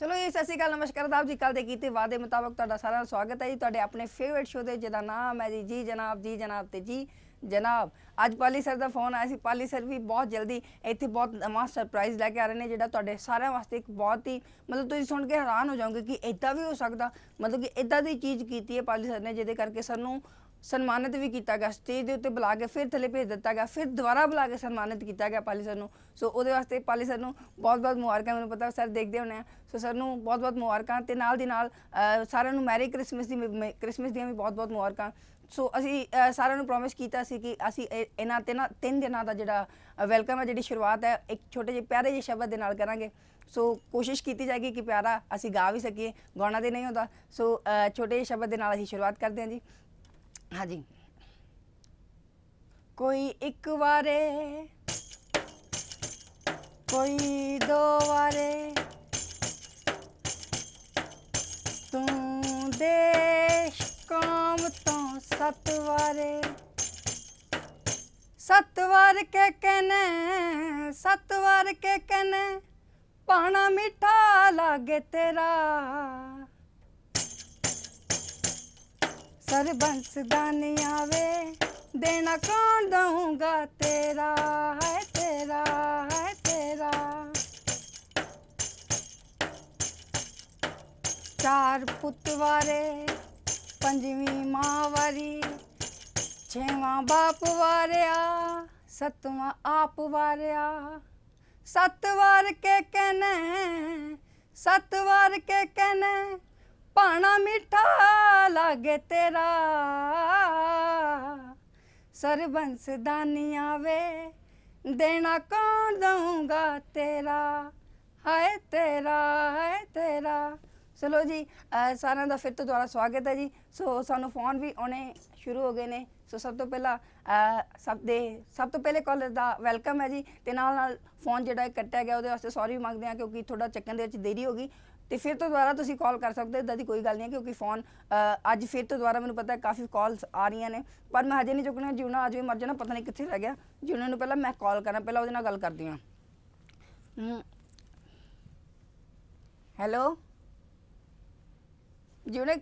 ਚਲੋ ਜੀ, ਸਤਿ ਸ਼੍ਰੀ ਅਕਾਲ, ਨਮਸਕਾਰ ਆਦਾਬ ਜੀ ਕੱਲ ਦੇ ਕੀਤੇ ਵਾਅਦੇ ਮੁਤਾਬਕ ਤੁਹਾਡਾ ਸਾਰਿਆਂ ਦਾ ਸਵਾਗਤ ਹੈ ਜੀ। ਤੁਹਾਡੇ ਆਪਣੇ ਫੇਵਰਿਟ ਸ਼ੋਅ ਦੇ, ਜਿਹਦਾ ਨਾਮ ਹੈ ਜੀ ਜੀ ਜਨਾਬ ਜੀ ਜਨਾਬ ਤੇ ਜੀ ਜਨਾਬ। ਅੱਜ ਪਾਲੀ ਸਰ ਦਾ ਫੋਨ ਆਇਆ ਸੀ। ਪਾਲੀ ਸਰ ਵੀ ਬਹੁਤ ਜਲਦੀ ਇੱਥੇ ਬਹੁਤ ਨਵਾਂ ਸਰਪ੍ਰਾਈਜ਼ ਲੈ ਕੇ ਆ ਰਹੇ ਨੇ, ਜਿਹੜਾ ਤੁਹਾਡੇ ਸਾਰਿਆਂ ਵਾਸਤੇ ਇੱਕ ਬਹੁਤ ਹੀ ਮਤਲਬ ਤੁਸੀਂ ਸੁਣ ਕੇ ਹੈਰਾਨ ਹੋ ਜਾਓਗੇ ਕਿ ਇਦਾਂ ਵੀ ਹੋ ਸਕਦਾ। ਮਤਲਬ ਕਿ ਇਦਾਂ ਦੀ ਚੀਜ਼ ਕੀਤੀ ਹੈ ਪਾਲੀ ਸਰ ਨੇ, ਜਿਹਦੇ ਕਰਕੇ ਸਾਨੂੰ ਸਨਮਾਨਿਤ ਵੀ ਕੀਤਾ ਗਿਆ, ਸਟੇਜ ਦੇ ਉੱਤੇ ਬੁਲਾ ਕੇ ਫਿਰ ਥੱਲੇ ਭੇਜ ਦਿੱਤਾ ਗਿਆ, ਫਿਰ ਦੁਬਾਰਾ ਬੁਲਾ ਕੇ ਸਨਮਾਨਿਤ ਕੀਤਾ ਗਿਆ ਪਾਲੀ ਸਰ ਨੂੰ। ਸੋ ਉਹਦੇ ਵਾਸਤੇ ਪਾਲੀ ਸਰ ਨੂੰ ਬਹੁਤ ਬਹੁਤ ਮੁਬਾਰਕਾਂ, ਮੈਨੂੰ ਪਤਾ ਸਰ ਦੇਖਦੇ ਹੋਣੇ ਆ। ਸੋ ਸਰ ਨੂੰ ਬਹੁਤ ਬਹੁਤ ਮੁਬਾਰਕਾਂ ਤੇ ਨਾਲ ਦੀ ਨਾਲ ਸਾਰਿਆਂ ਨੂੰ ਮੈਰੀ ਕ੍ਰਿਸਮਸ ਦੀ ਕ੍ਰਿਸਮਸ ਦੀਆਂ ਵੀ ਬਹੁਤ ਬਹੁਤ ਮੁਬਾਰਕਾਂ। ਸੋ ਅਸੀਂ ਸਾਰਿਆਂ ਨੂੰ ਪ੍ਰੋਮਿਸ ਕੀਤਾ ਸੀ ਕਿ ਅਸੀਂ ਇਹ- ਇਹਨਾਂ ਤੇ ਨਾ ਤਿੰਨ ਦਿਨਾਂ ਦਾ ਜਿਹੜਾ ਵੈਲਕਮ ਹੈ, ਜਿਹੜੀ ਸ਼ੁਰੂਆਤ ਹੈ, ਇੱਕ ਛੋਟੇ ਜਿਹੇ ਪਿਆਰੇ ਜਿਹੇ ਸ਼ਬਦ ਦੇ ਨਾਲ ਕਰਾਂਗੇ। ਸੋ ਕੋਸ਼ਿਸ਼ ਕੀਤੀ ਜਾਏਗੀ ਕਿ ਪਿਆਰਾ ਅਸੀਂ ਗਾ ਵੀ ਸਕੀਏ, ਗਾਉਣਾ ਤੇ ਨਹੀਂ ਹੁੰਦਾ ਸੋ ਛੋਟੇ ਜਿਹੇ ਸ਼ਬਦ ਦੇ ਨਾਲ ਅਸੀਂ ਸ਼ੁਰੂਆਤ ਕਰਦੇ ਹਾਂ ਜੀ। ਹਾਂਜੀ। ਕੋਈ ਇੱਕ ਵਾਰੇ, ਕੋਈ ਦੋ ਵਾਰੇ, ਤੂੰ ਦੇਸ਼ ਕਾਮ ਤੋਂ ਸੱਤ ਵਾਰੇ, ਸੱਤ ਵਾਰ ਕੇ ਕਹਨੇ, ਸੱਤ ਵਾਰ ਕੇ ਕਹਨੇ, ਪਾਣਾ ਮਿੱਠਾ ਲਾਗੇ ਤੇਰਾ। ਸਰਬੰਸ ਦਾ ਨਹੀਂ ਆਵੇ, ਦੇਣਾ ਕੌਣ ਦਊਂਗਾ? ਤੇਰਾ ਹੈ ਤੇਰਾ ਹੈ, ਤੇਰਾ। ਚਾਰ ਪੁੱਤ ਵਾਰੇ ਪੰਜਵੀਂ ਮਾਂ ਵਾਰੀ ਛੇਵਾਂ ਬਾਪ ਵਾਰਿਆ, ਸੱਤਵਾਂ ਆਪ ਵਾਰਿਆ। ਸੱਤ ਵਾਰ ਕੇ ਕਹਨੇ, ਸੱਤ ਵਾਰ ਕੇ ਕਹਨੇ ਪਾਣਾ ਮਿੱਠਾ ਲਾਗੇ ਤੇਰਾ। ਸਰਬੰਸ ਦਾ ਨਹੀਂ ਦੇਣਾ ਕੌਣ ਦਊਂਗਾ ਤੇਰਾ? ਹਾਏ ਤੇਰਾ ਹਾਏ ਤੇਰਾ। ਚਲੋ ਜੀ ਸਾਰਿਆਂ ਦਾ ਫਿਰ ਤੋਂ ਦੁਬਾਰਾ ਸਵਾਗਤ ਹੈ ਜੀ। ਸੋ ਸਾਨੂੰ ਫੋਨ ਵੀ ਆਉਣੇ ਸ਼ੁਰੂ ਹੋ ਗਏ ਨੇ। ਸੋ ਸਭ ਤੋਂ ਪਹਿਲਾਂ ਸਭ ਦੇ, ਸਭ ਤੋਂ ਪਹਿਲੇ ਕਾਲਰ ਦਾ ਵੈਲਕਮ ਹੈ ਜੀ। ਤੇ ਨਾਲ ਨਾਲ ਫੋਨ ਜਿਹੜਾ ਕੱਟਿਆ ਗਿਆ, ਉਹਦੇ ਵਾਸਤੇ ਸੌਰੀ ਮੰਗਦੇ ਹਾਂ, ਕਿਉਂਕਿ ਥੋੜਾ ਚੱਕਣ ਦੇ ਵਿੱਚ ਦੇਰੀ ਹੋ ਗਈ। ਤੇ ਫਿਰ ਤੋਂ ਦੁਬਾਰਾ ਤੁਸੀਂ ਕਾਲ ਕਰ ਸਕਦੇ ਹੋ ਇਦਾਂ ਦੀ ਕੋਈ ਗੱਲ ਨਹੀਂ ਕਿਉਂਕਿ ਫੋਨ ਅੱਜ ਫਿਰ ਤੋਂ ਦੁਬਾਰਾ ਮੈਨੂੰ ਪਤਾ ਹੈ ਕਾਫੀ ਕਾਲਸ ਆ ਰਹੀਆਂ ਨੇ। ਪਰ ਮੈਂ ਹਜੇ ਨਹੀਂ ਚੁੱਕਣਾ ਜਿਉਣਾ ਅੱਜ ਵੀ ਮਰ ਜਾਣਾ ਪਤਾ ਨਹੀਂ ਕਿੱਥੇ ਰਹਿ ਗਿਆ। ਜਿਉਣੇ ਨੂੰ ਪਹਿਲਾਂ ਮੈਂ ਕਾਲ ਕਰਾਂ ਪਹਿਲਾਂ ਉਹਦੇ ਨਾਲ ਗੱਲ ਕਰਦੀ ਹਾਂ। ਹੈਲੋ ਜਿਉਣੇ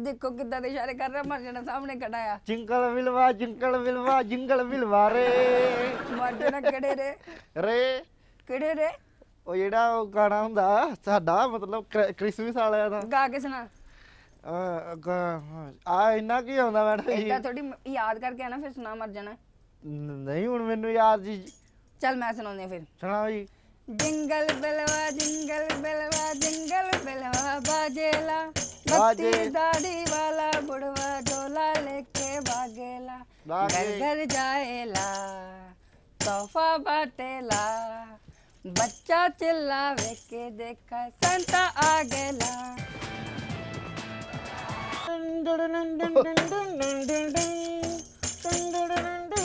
ਦੇਖੋ ਕਿੱਦਾਂ ਦੇ ਇਸ਼ਾਰੇ ਕਰ ਰਿਹਾ ਮਰ ਜਾਣਾ ਸਾਹਮਣੇ ਖੜਾ ਆ। ਜਿੰਗਲ ਵਿਲਵਾ ਜਿੰਗਲ ਵਿਲਵਾ ਜਿੰਗਲ ਵਿਲਵਾ ਰੇ। ਮਰ ਜਾਣਾ ਕਿਹੜੇ ਰੇ? ਰੇ। ਕਿਹੜੇ ਰੇ? ਉਹ ਜਿਹੜਾ ਉਹ ਗਾਣਾ ਹੁੰਦਾ ਸਾਡਾ ਮਤਲਬ ਕ੍ਰਿਸਮਸ ਵਾਲਿਆਂ ਦਾ। ਗਾ ਕੇ ਸੁਣਾ। ਆ ਇੰਨਾ ਕੀ ਆਉਂਦਾ ਮੈਡਮ ਜੀ? ਇਦਾਂ ਥੋੜੀ ਯਾਦ ਕਰਕੇ ਆ ਫਿਰ ਸੁਣਾ ਮਰ ਜਾਣਾ। ਨਹੀਂ ਹੁਣ ਮੈਨੂੰ ਯਾਦ ਜੀ। ਚੱਲ ਮੈਂ ਸੁਣਾਉਂਦੀ ਫਿਰ। ਸੁਣਾਓ ਜੀ। ਜਿੰਗਲ ਬਲਵਾ ਜਿੰਗਲ ਬਲਵਾ ਜਿੰਗਲ ਬਲਵਾ ਬਾਜੇਲਾ। ਬੱਤੀ ਦਾੜੀ ਵਾਲਾ ਬੁੜਵਾ ਝੋਲਾ ਲੈ ਕੇ ਬਾਗੇਲਾ ਘਰ ਘਰ ਜਾਏਲਾ ਤੋਹਫਾ ਬਾਟੇਲਾ। ਬੱਚਾ ਚਿੱਲਾਵੇ ਕੇ ਦੇਖਾ ਸੰਤਾ ਆ ਗੇਲਾ।